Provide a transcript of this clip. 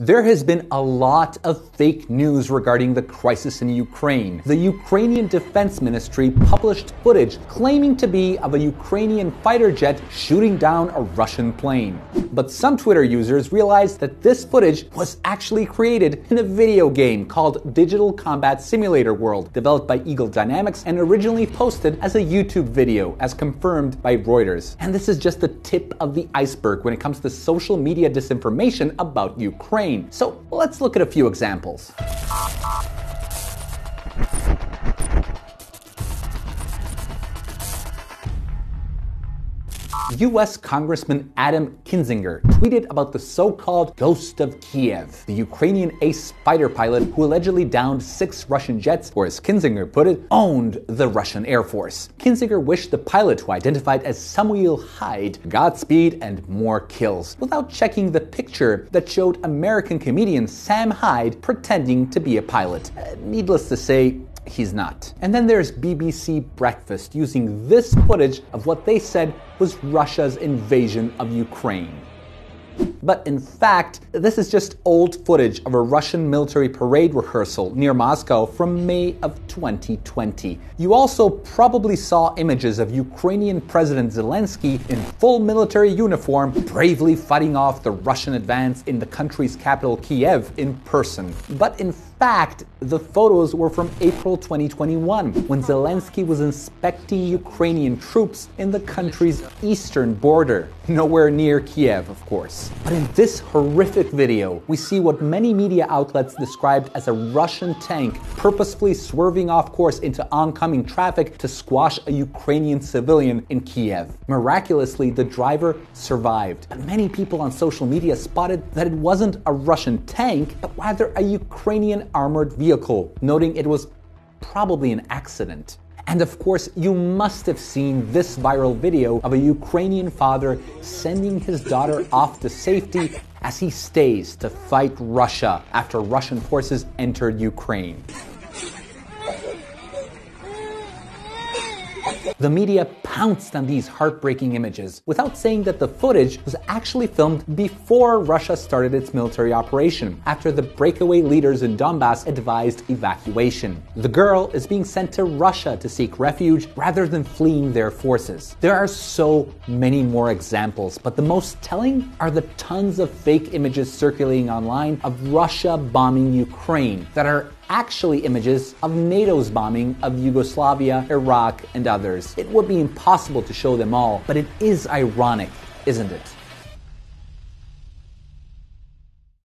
There has been a lot of fake news regarding the crisis in Ukraine. The Ukrainian Defense Ministry published footage claiming to be of a Ukrainian fighter jet shooting down a Russian plane. But some Twitter users realized that this footage was actually created in a video game called Digital Combat Simulator World, developed by Eagle Dynamics and originally posted as a YouTube video, as confirmed by Reuters. And this is just the tip of the iceberg when it comes to social media disinformation about Ukraine. So let's look at a few examples. US Congressman Adam Kinzinger tweeted about the so called Ghost of Kiev, the Ukrainian ace fighter pilot who allegedly downed six Russian jets, or as Kinzinger put it, owned the Russian Air Force. Kinzinger wished the pilot, who identified as Samuel Hyde, Godspeed and more kills, without checking the picture that showed American comedian Sam Hyde pretending to be a pilot. Uh, needless to say, he's not. And then there's BBC Breakfast using this footage of what they said was Russia's invasion of Ukraine. But in fact, this is just old footage of a Russian military parade rehearsal near Moscow from May of 2020. You also probably saw images of Ukrainian President Zelensky in full military uniform bravely fighting off the Russian advance in the country's capital Kiev in person. But in fact, the photos were from April 2021 when Zelensky was inspecting Ukrainian troops in the country's eastern border, nowhere near Kiev, of course. But in this horrific video, we see what many media outlets described as a Russian tank purposefully swerving off course into oncoming traffic to squash a Ukrainian civilian in Kiev. Miraculously, the driver survived. But many people on social media spotted that it wasn't a Russian tank, but rather a Ukrainian armored vehicle, noting it was probably an accident. And of course, you must have seen this viral video of a Ukrainian father sending his daughter off to safety as he stays to fight Russia after Russian forces entered Ukraine. The media pounced on these heartbreaking images without saying that the footage was actually filmed before Russia started its military operation, after the breakaway leaders in Donbass advised evacuation. The girl is being sent to Russia to seek refuge rather than fleeing their forces. There are so many more examples, but the most telling are the tons of fake images circulating online of Russia bombing Ukraine that are actually images of NATO's bombing of Yugoslavia, Iraq, and others. It would be impossible to show them all, but it is ironic, isn't it?